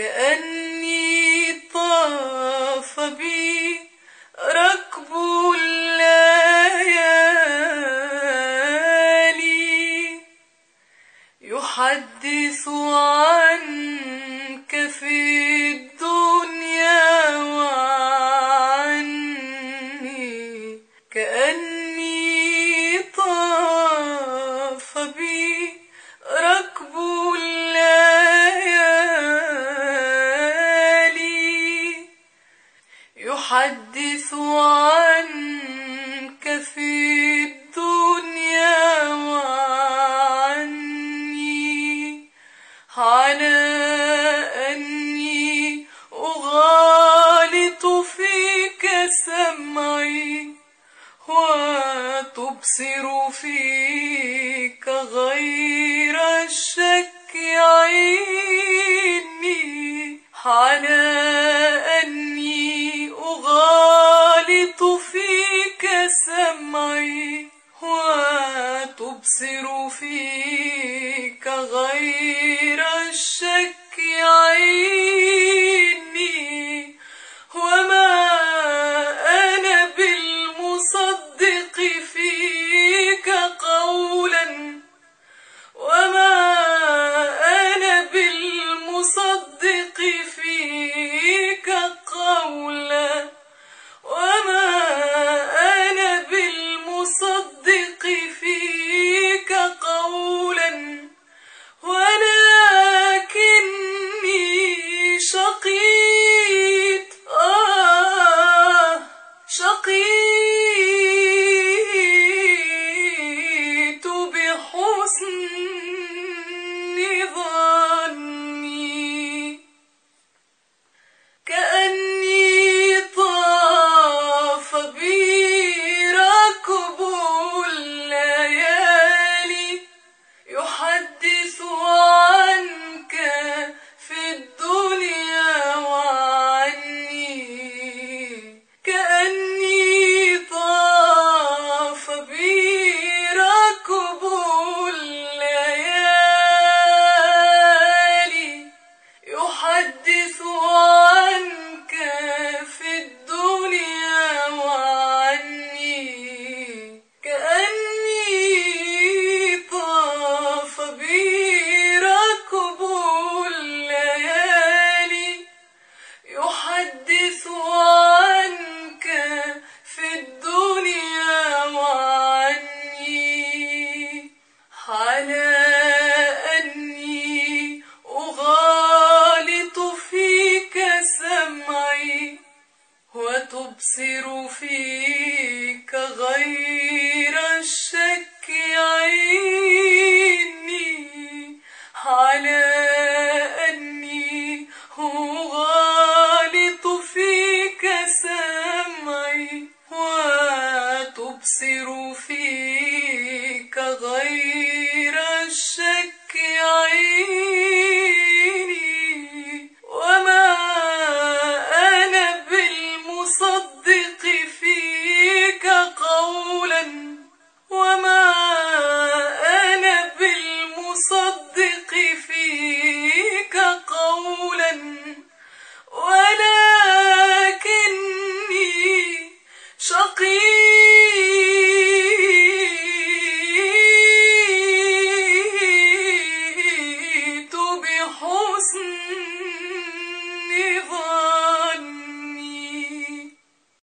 كأني طاف بي ركب الليالي يحدث عنك في الدنيا وعني كأني أحدث عنك في الدنيا وعني على أني أغالط فيك سمعي وتبصر فيك غير الشك عيني على تبصر فيه. على أني أغالط فيك سمعي وتبصر فيك